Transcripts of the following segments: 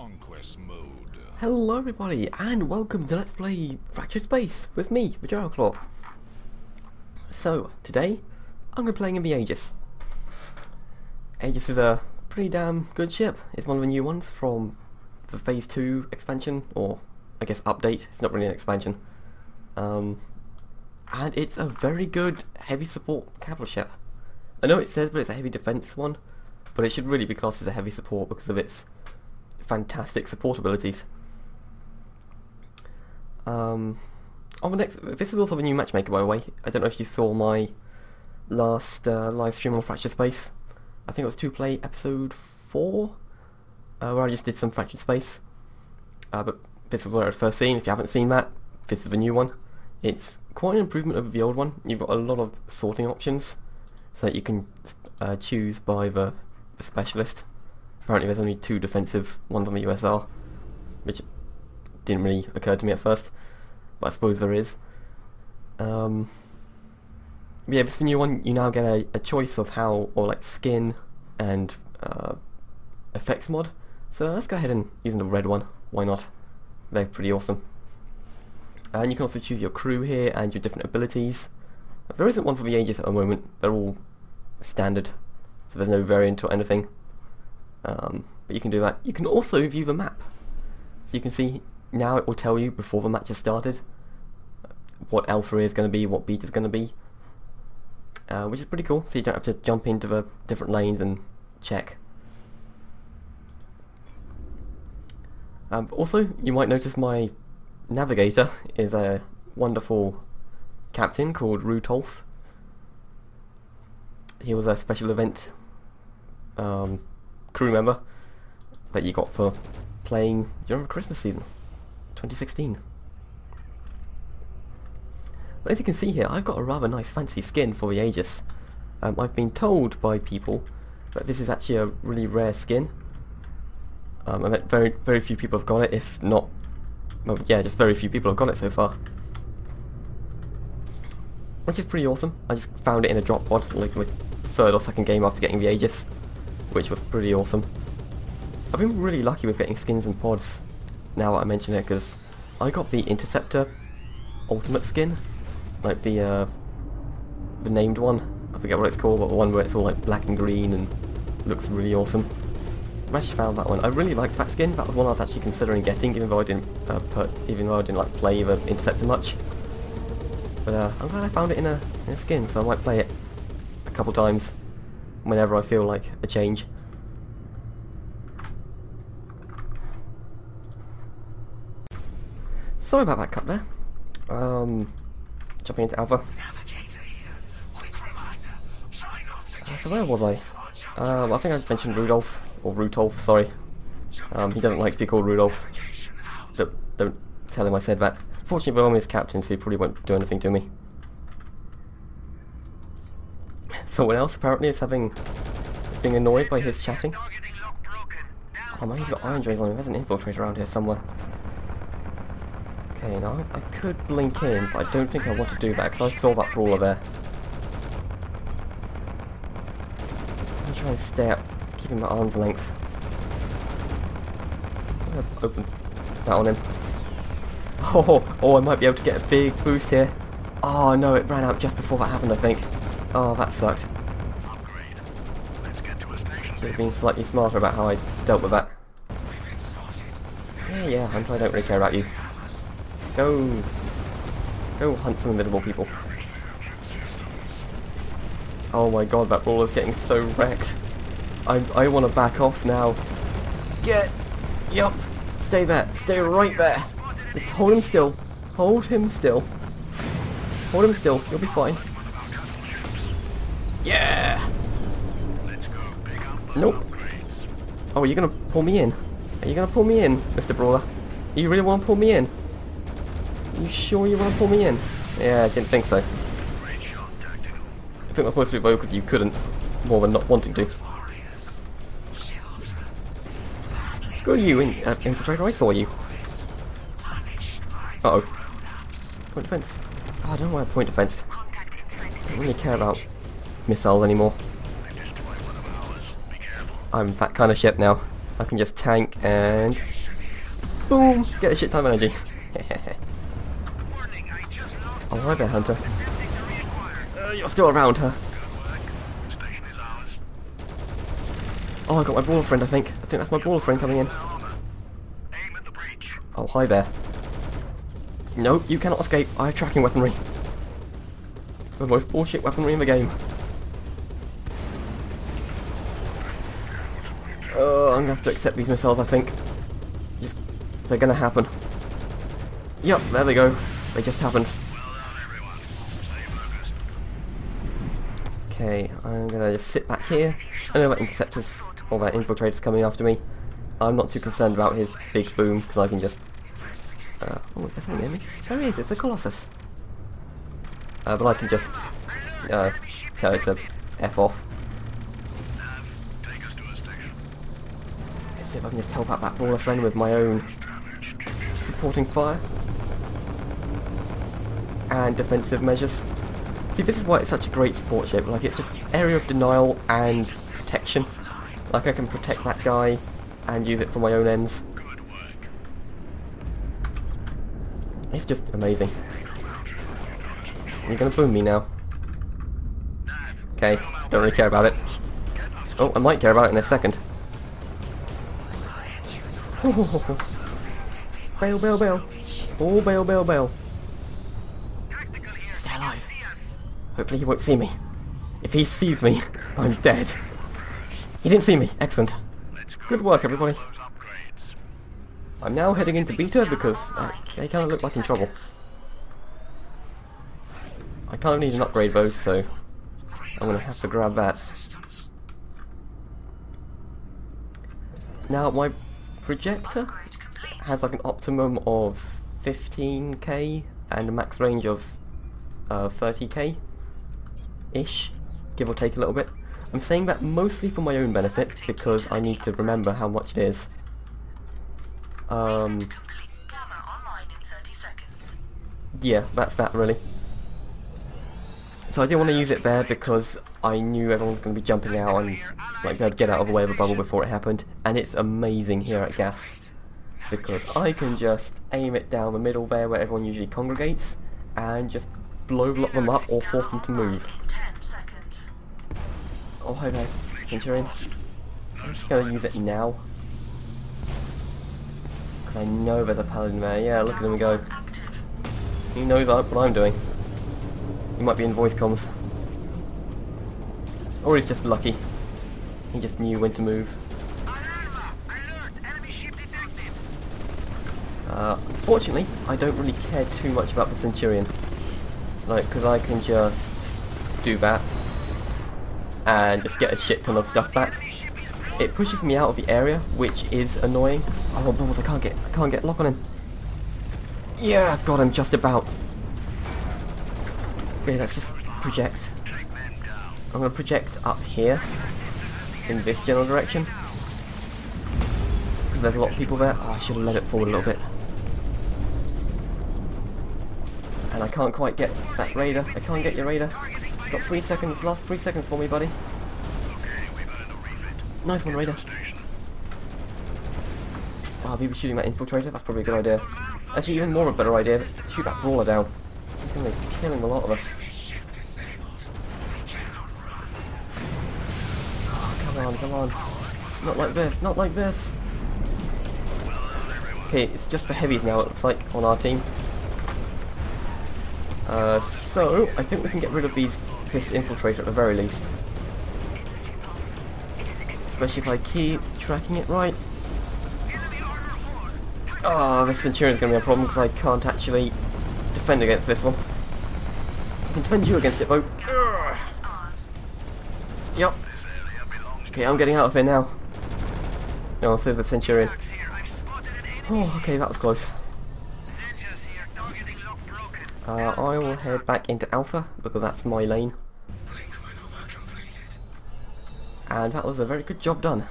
conquest mode. Hello everybody and welcome to Let's Play Fractured Space with me, Claw. So, today I'm going to be playing in the Aegis. Aegis is a pretty damn good ship. It's one of the new ones from the Phase 2 expansion, or I guess update, it's not really an expansion. Um, and it's a very good heavy support capital ship. I know it says but it's a heavy defense one, but it should really be classed as a heavy support because of its fantastic support abilities. Um, on the next, this is also the new matchmaker, by the way. I don't know if you saw my last uh, live stream on Fractured Space. I think it was two play episode four, uh, where I just did some Fractured Space. Uh, but this is what I've first seen. If you haven't seen that, this is the new one. It's quite an improvement over the old one. You've got a lot of sorting options, so that you can uh, choose by the, the specialist. Apparently there's only two defensive ones on the USR, which didn't really occur to me at first, but I suppose there is. Um, yeah, this new one, you now get a, a choice of how, or like skin and uh, effects mod. So let's go ahead and use the red one. Why not? They're pretty awesome. And you can also choose your crew here and your different abilities. There isn't one for the Aegis at the moment. They're all standard, so there's no variant or anything. Um, but you can do that. You can also view the map. So you can see now it will tell you before the match has started what alpha is going to be, what beta is going to be. Uh, which is pretty cool, so you don't have to jump into the different lanes and check. Um, also, you might notice my navigator is a wonderful captain called Rudolph. He was a special event um, crew member that you got for playing during the Christmas season, 2016. But as you can see here, I've got a rather nice fancy skin for the Aegis. Um, I've been told by people that this is actually a really rare skin. Um, I bet very very few people have got it, if not, well, yeah, just very few people have got it so far. Which is pretty awesome. I just found it in a drop pod, like with third or second game after getting the Aegis which was pretty awesome. I've been really lucky with getting skins and pods, now I mention it, because I got the Interceptor Ultimate skin, like the, uh, the named one, I forget what it's called, but the one where it's all like black and green and looks really awesome. I actually found that one. I really liked that skin, that was one I was actually considering getting, even though I didn't uh, put, even though I didn't like play the Interceptor much. But uh, I'm glad I found it in a, in a skin, so I might play it a couple times whenever I feel like a change. Sorry about that cut there. Um, jumping into Alpha. Uh, so where was I? Um, I think I mentioned Rudolph, or Rudolph, sorry. Um, he doesn't like to be called Rudolph. So don't tell him I said that. Fortunately, I'm his captain, so he probably won't do anything to me. Someone else apparently is having being annoyed by his chatting. Oh man, he's got iron rays on him. There's an infiltrator around here somewhere. Okay, now I could blink in, but I don't think I want to do that because I saw that brawler there. I'm trying to stay up, keeping my arm's length. I'm gonna open that on him. Oh, oh, I might be able to get a big boost here. Oh no, it ran out just before that happened, I think. Oh, that sucked. Should have been slightly smarter about how I dealt with that. Yeah, yeah, Hunter, I don't really care about you. Go... Go hunt some invisible people. Oh my god, that ball is getting so wrecked. I, I want to back off now. Get... Yup. Stay there. Stay right there. Just hold him still. Hold him still. Hold him still. You'll be fine. Oh, you're you gonna pull me in? Are you gonna pull me in, Mr. Brawler? You really wanna pull me in? Are you sure you wanna pull me in? Yeah, I didn't think so. I think that's mostly though because you couldn't, more than not wanting to. Screw you, in, uh, infiltrator, I saw you. Uh oh Point defense. Oh, I don't know why point defense. I Don't really care about missiles anymore. I'm that kind of ship now. I can just tank and boom, get a shit ton of energy. oh, hi there, Hunter. Uh, you're still around, huh? Oh, I got my brawler friend, I think. I think that's my brawler friend coming in. Oh, hi there. No, you cannot escape. I have tracking weaponry. The most bullshit weaponry in the game. I'm gonna have to accept these missiles, I think. Just, they're gonna happen. Yep, there they go. They just happened. Okay, I'm gonna just sit back here. I know that interceptors all that infiltrator's coming after me. I'm not too concerned about his big boom because I can just. Uh, oh, is there something near me? There is. It's a Colossus. Uh, but I can just uh, tell it to f off. If I can just help out that brawler friend with my own supporting fire and defensive measures. See, this is why it's such a great support ship. Like, it's just area of denial and protection. Like, I can protect that guy and use it for my own ends. It's just amazing. You're gonna boom me now. Okay, don't really care about it. Oh, I might care about it in a second. Bail, bail, bail. Oh, bail, bail, bail. Stay alive. Hopefully he won't see me. If he sees me, I'm dead. He didn't see me. Excellent. Good work, everybody. I'm now heading into beta because uh, they kind of look like in trouble. I kind of need an upgrade though, so I'm going to have to grab that. Now, my projector has like an optimum of 15k and a max range of uh, 30k ish, give or take a little bit. I'm saying that mostly for my own benefit because I need to remember how much it is. Um, yeah, that's that really. So I didn't want to use it there because I knew everyone was going to be jumping out and like they'd get out of the way of a bubble before it happened. And it's amazing here at Gas because I can just aim it down the middle there where everyone usually congregates and just blow lock them up or force them to move. Oh, hi there, Centurion. I'm just going to use it now. Because I know there's a paladin there. Yeah, look at him go. He knows what I'm doing. He might be in voice comms. Or he's just lucky. He just knew when to move. Uh, fortunately, I don't really care too much about the Centurion. Like, because I can just do that and just get a shit ton of stuff back. It pushes me out of the area, which is annoying. Oh balls, I can't get I can't get lock on him. Yeah, got him just about. Okay, let's just project. I'm gonna project up here in this general direction. There's a lot of people there. Oh, I should have let it forward a little bit. And I can't quite get that raider. I can't get your raider. Got three seconds, last three seconds for me, buddy. Nice one, Raider. Wow, ah, maybe shooting that infiltrator, that's probably a good idea. Actually, even more of a better idea, shoot that brawler down. He's going to be killing a lot of us. On, come on. Not like this, not like this. Okay, it's just the heavies now, it looks like, on our team. Uh, so, I think we can get rid of these this infiltrator at the very least. Especially if I keep tracking it right. Oh, this Centurion's going to be a problem because I can't actually defend against this one. I can defend you against it though. Yep. Okay, I'm getting out of here now. Oh, so the Centurion. Oh, okay, that was close. Uh, I will head back into Alpha, because that's my lane. And that was a very good job done.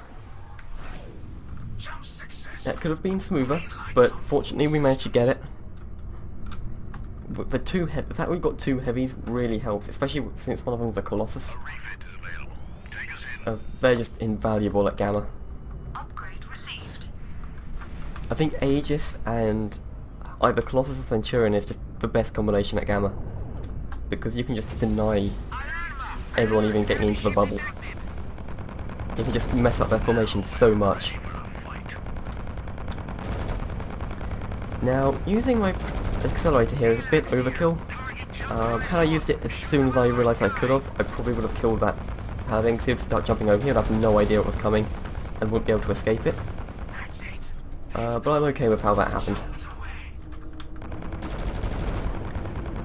That could have been smoother, but fortunately we managed to get it. But the two the fact we've got two heavies really helps, especially since one of them's a Colossus. Uh, they're just invaluable at Gamma. Upgrade received. I think Aegis and either Colossus or Centurion is just the best combination at Gamma. Because you can just deny everyone even getting into the bubble. You can just mess up their formation so much. Now, using my accelerator here is a bit overkill. Um, had I used it as soon as I realised I could have, I probably would have killed that paladin because he would start jumping over here, I'd have no idea what was coming and wouldn't be able to escape it. Uh, but I'm okay with how that happened.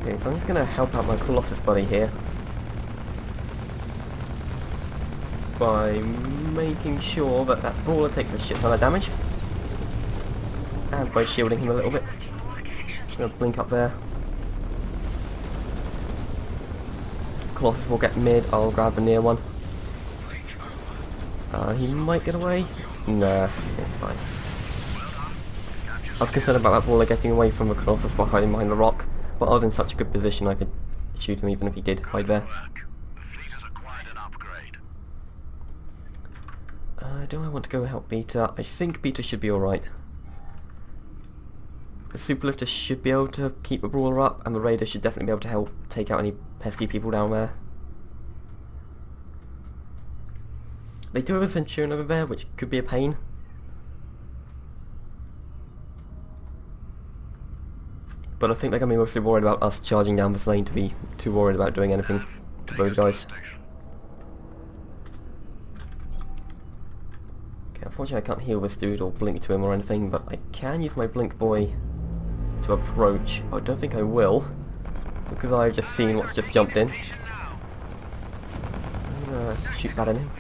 Okay, so I'm just going to help out my Colossus buddy here. By making sure that that brawler takes a shit ton of damage. And by shielding him a little bit. I'm going to blink up there. Colossus will get mid, I'll grab the near one. Uh, he might get away. Nah, it's fine. I was concerned about that brawler getting away from the Colossus while hiding behind the rock, but I was in such a good position I could shoot him even if he did hide there. Uh, do I want to go help Beta? I think Beta should be alright. The Superlifter should be able to keep the Brawler up, and the Raider should definitely be able to help take out any pesky people down there. They do have a Centurion over there, which could be a pain. But I think they're going to be mostly worried about us charging down this lane to be too worried about doing anything to those guys. Okay, unfortunately I can't heal this dude or blink to him or anything, but I can use my blink boy to approach. I don't think I will, because I've just seen what's just jumped in. Shoot that in him.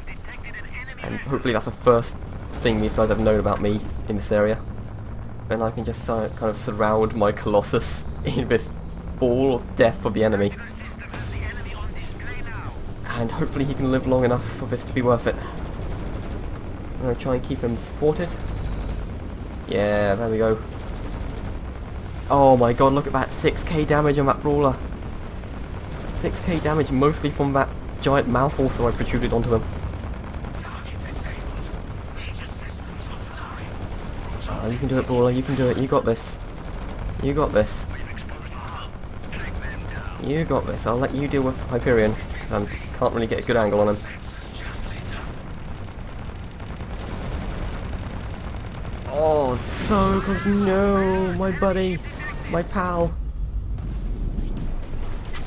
And hopefully that's the first thing these guys have known about me in this area. Then I can just kind of surround my Colossus in this ball of death for the enemy. And hopefully he can live long enough for this to be worth it. I'm going to try and keep him supported. Yeah, there we go. Oh my god, look at that 6k damage on that brawler. 6k damage mostly from that giant mouth also I protruded onto him. Oh, you can do it, Brawler. You can do it. You got this. You got this. You got this. I'll let you deal with Hyperion, because I can't really get a good angle on him. Oh, so good. No, my buddy. My pal.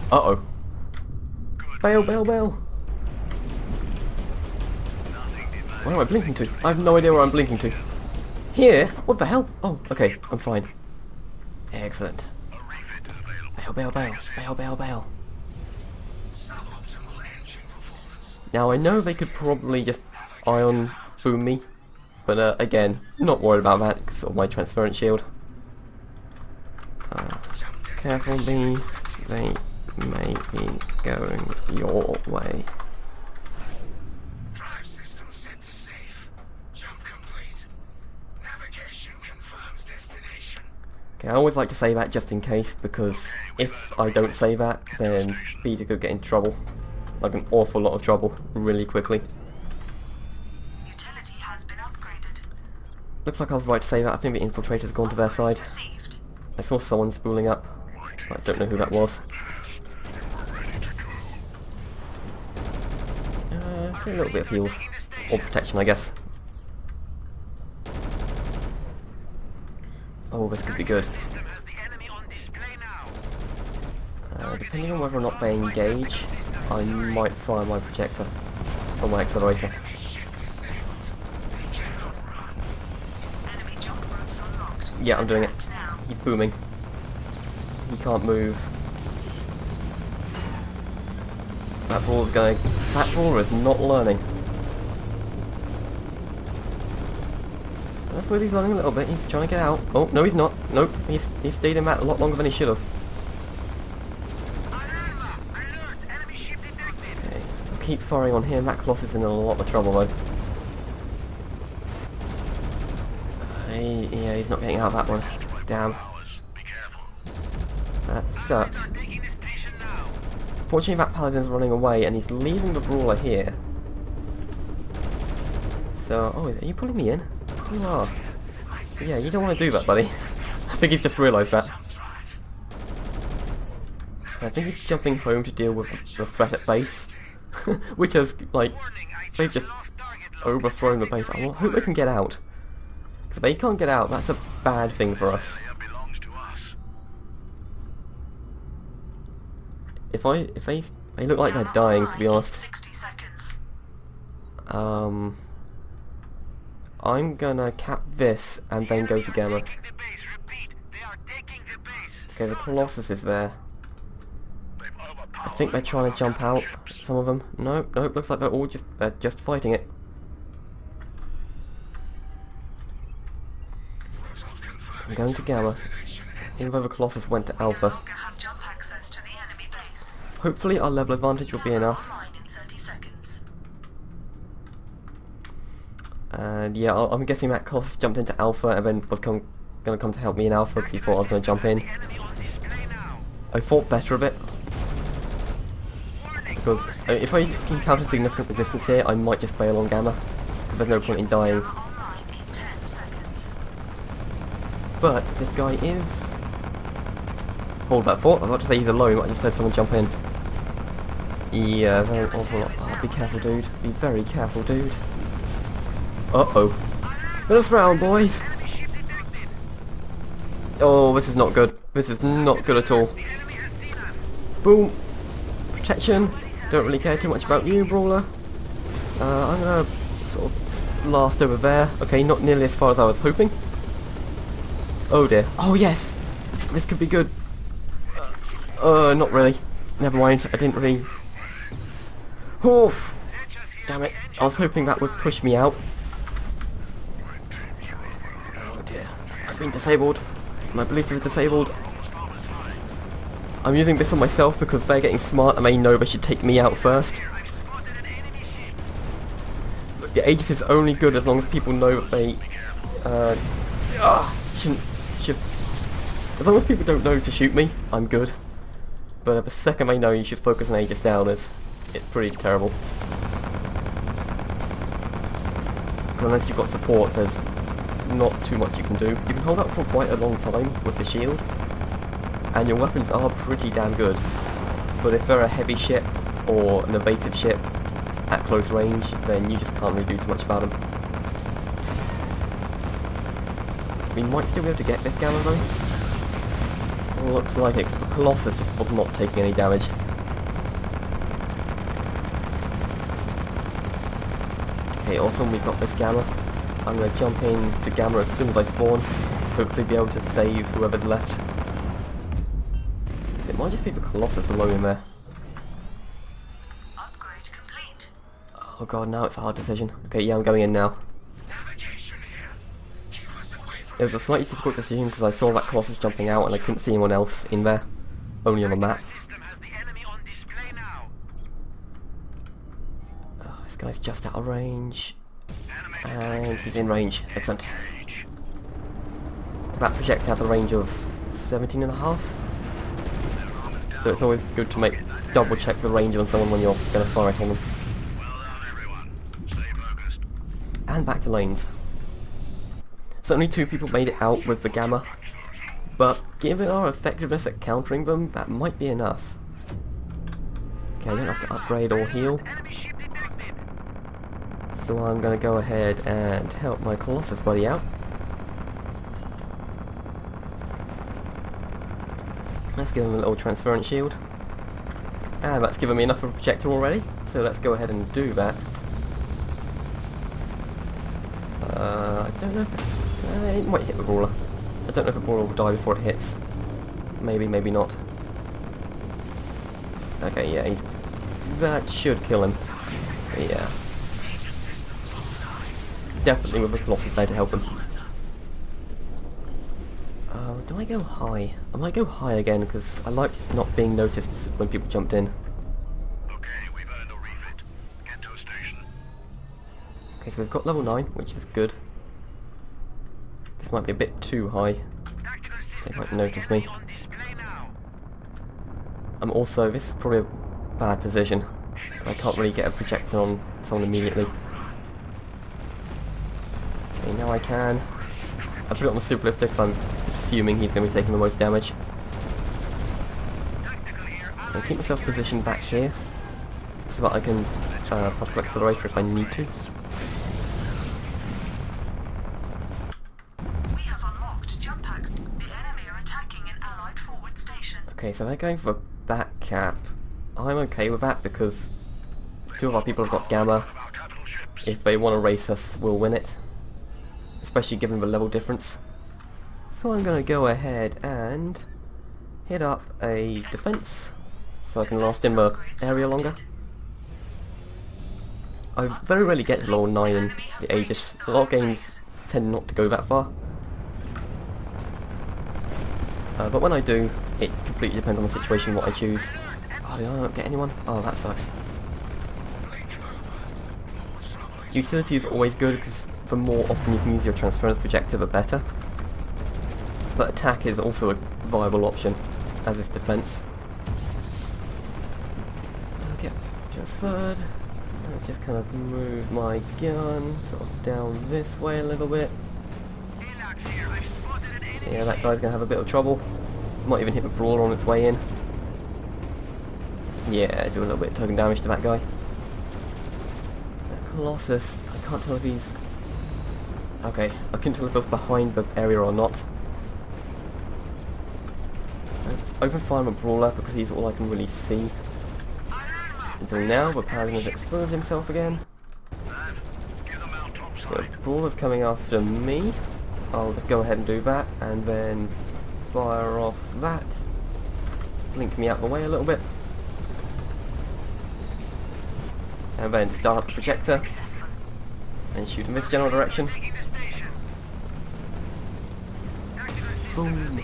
Uh-oh. Bail, bail, bail. Where am I blinking to? I have no idea where I'm blinking to. Here? What the hell? Oh, okay, I'm fine. Excellent. Bail, bail, bail, bail, bail, bail. Now I know they could probably just ion boom me, but uh, again, not worried about that because of my transference shield. Uh, careful, B. They may be going your way. Okay, I always like to say that just in case, because if I don't say that, then Beta could get in trouble. Like an awful lot of trouble, really quickly. Looks like I was right to say that, I think the infiltrator's gone to their side. I saw someone spooling up, but I don't know who that was. Uh, a little bit of heals. Or protection, I guess. Oh, this could be good. Uh, depending on whether or not they engage, I might fire my projector or my accelerator. Yeah, I'm doing it. He's booming. He can't move. That brawler's going. That brawler is not learning. That's where he's running a little bit. He's trying to get out. Oh, no he's not. Nope. He's, he's stayed in that a lot longer than he should have. Okay. I'll keep firing on him. That Colossus is in a lot of trouble though. He, yeah, he's not getting out of that one. Damn. That sucked. Fortunately that Paladin's running away and he's leaving the Brawler here. So, oh, are you pulling me in? You are. So yeah, you don't want to do that, buddy. I think he's just realised that. I think he's jumping home to deal with the threat at base, which has, like, they've just overthrown the base. I hope they can get out. Because they can't get out, that's a bad thing for us. If I, if they, they look like they're dying, to be honest. Um, I'm gonna cap this and then go to Gamma. Okay, the Colossus is there. I think they're trying to jump out, some of them. Nope, nope, looks like they're all just, they're just fighting it. I'm going to Gamma. Even though the Colossus went to Alpha. Hopefully our level advantage will be enough. And yeah, I'm guessing that Colossus jumped into Alpha and then was going to come to help me in Alpha because he thought I was going to jump in. I thought better of it. Because if I encounter significant resistance here, I might just bail on Gamma. Because there's no point in dying. But this guy is... Hold that thought, I was about to say he's alone, I might just heard someone jump in. Yeah, very awful. Oh, be careful, dude. Be very careful, dude. Uh-oh. Spin us round, boys! Oh, this is not good. This is not good at all. Boom! Protection. Don't really care too much about you, Brawler. Uh, I'm gonna sort of blast over there. Okay, not nearly as far as I was hoping. Oh dear. Oh yes! This could be good. Uh, not really. Never mind, I didn't really... Oof! Damn it, I was hoping that would push me out. Oh dear, I've been disabled. My Bluetooth is disabled. I'm using this on myself because they're getting smart and they know they should take me out first. But the Aegis is only good as long as people know that they uh, uh, shouldn't, should... As long as people don't know to shoot me, I'm good. But the second they know you should focus on Aegis down, it's, it's pretty terrible. Because unless you've got support, there's not too much you can do. You can hold out for quite a long time with the shield, and your weapons are pretty damn good. But if they're a heavy ship or an evasive ship at close range, then you just can't really do too much about them. We might still be able to get this gamma though. Looks like it, because the Colossus just was not taking any damage. Okay, awesome, we've got this gamma. I'm going to jump in to gamma as soon as I spawn. Hopefully be able to save whoever's left. It might just be the Colossus alone in there. Oh god, now it's a hard decision. Okay, yeah, I'm going in now. It was a slightly difficult decision because I saw that Colossus jumping out and I couldn't see anyone else in there. Only on the map. Oh, this guy's just out of range. And he's in range. Excellent. That projectile has a range of 17 and a half. So it's always good to make double check the range on someone when you're going to fire it on them. And back to lanes. Certainly two people made it out with the Gamma, but given our effectiveness at countering them, that might be enough. Okay, I don't have to upgrade or heal. So I'm going to go ahead and help my Colossus buddy out. Let's give him a little transference shield. And that's given me enough of a projector already, so let's go ahead and do that. Uh, I don't know if this, uh, it might hit the brawler. I don't know if the brawler will die before it hits. Maybe, maybe not. Okay, yeah, that should kill him. Yeah. Definitely with the Colossus there to help him. Uh, do I go high? I might go high again because I liked not being noticed when people jumped in. Okay, we've earned a refit. Get to a station. Okay, so we've got level 9, which is good. This might be a bit too high. They might notice me. I'm also, this is probably a bad position. I can't really get a projector on someone immediately. Now I can. I put it on the super lifter because I'm assuming he's going to be taking the most damage. I'll keep myself positioned back here so that I can uh, particle accelerator if I need to. We have unlocked jump packs. The enemy are attacking an allied forward station. Okay, so they're going for back cap. I'm okay with that because two of our people have got gamma. Our capital ships. If they want to race us, we'll win it. Especially given the level difference. So I'm going to go ahead and hit up a defense so I can last in the area longer. I very rarely get to level 9 in the Aegis. A lot of games tend not to go that far. Uh, but when I do, it completely depends on the situation what I choose. Oh, did I not get anyone? Oh, that sucks. Utility is always good because the more often you can use your transference projector, the better. But attack is also a viable option, as is defense. Okay, transferred. Let's just kind of move my gun sort of down this way a little bit. So yeah, that guy's gonna have a bit of trouble. Might even hit the brawler on its way in. Yeah, do a little bit of token damage to that guy. Colossus, I can't tell if he's... Okay, I couldn't tell if he was behind the area or not. Open fire on brawler because he's all I can really see. Until now, the paladin has exposed himself again. The brawler's coming after me. I'll just go ahead and do that, and then fire off that. To blink me out of the way a little bit. And then start up the projector. And shoot in this general direction. Boom.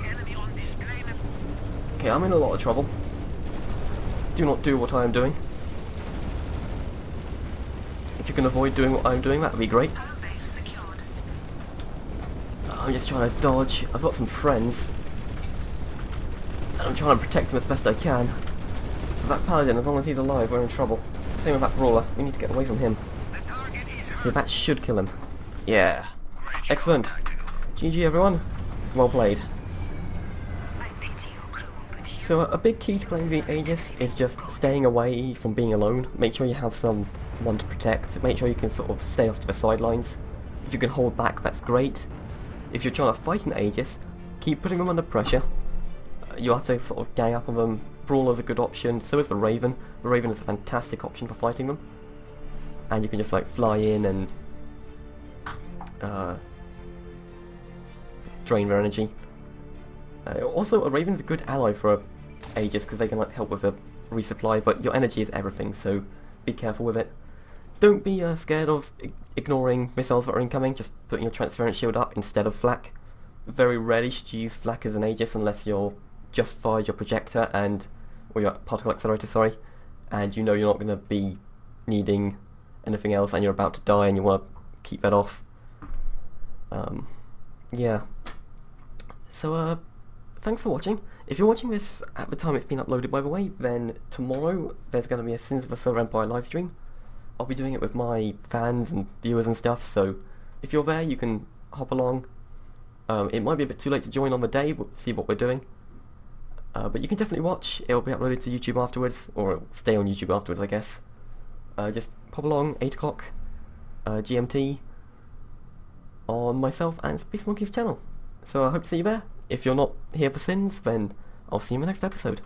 Okay, I'm in a lot of trouble. Do not do what I am doing. If you can avoid doing what I'm doing, that would be great. Secured. I'm just trying to dodge. I've got some friends. And I'm trying to protect him as best I can. That paladin, as long as he's alive, we're in trouble. Same with that brawler. We need to get away from him. Okay, that should kill him. Yeah. Excellent. GG everyone. Well played. So a big key to playing the Aegis is just staying away from being alone. Make sure you have someone to protect. Make sure you can sort of stay off to the sidelines. If you can hold back, that's great. If you're trying to fight an Aegis, keep putting them under pressure. Uh, You'll have to sort of gang up on them. Brawler's a good option, so is the Raven. The Raven is a fantastic option for fighting them. And you can just like fly in and uh, drain their energy. Uh, also, a Raven's a good ally for a Aegis because they can like help with the resupply, but your energy is everything, so be careful with it. Don't be uh, scared of ignoring missiles that are incoming, just putting your transference shield up instead of flak. Very rarely should you use flak as an Aegis unless you're just fired your projector and, or your particle accelerator, sorry, and you know you're not going to be needing anything else and you're about to die and you want to keep that off. Um, yeah. So, uh, thanks for watching. If you're watching this at the time it's been uploaded, by the way, then tomorrow there's going to be a Sins of the Solar Empire live stream. I'll be doing it with my fans and viewers and stuff, so if you're there, you can hop along. Um, it might be a bit too late to join on the day, but see what we're doing. Uh, but you can definitely watch. It'll be uploaded to YouTube afterwards, or it'll stay on YouTube afterwards, I guess. Uh, just pop along, 8 o'clock uh, GMT, on myself and Space Monkey's channel. So I hope to see you there. If you're not here for sins, then I'll see you in the next episode.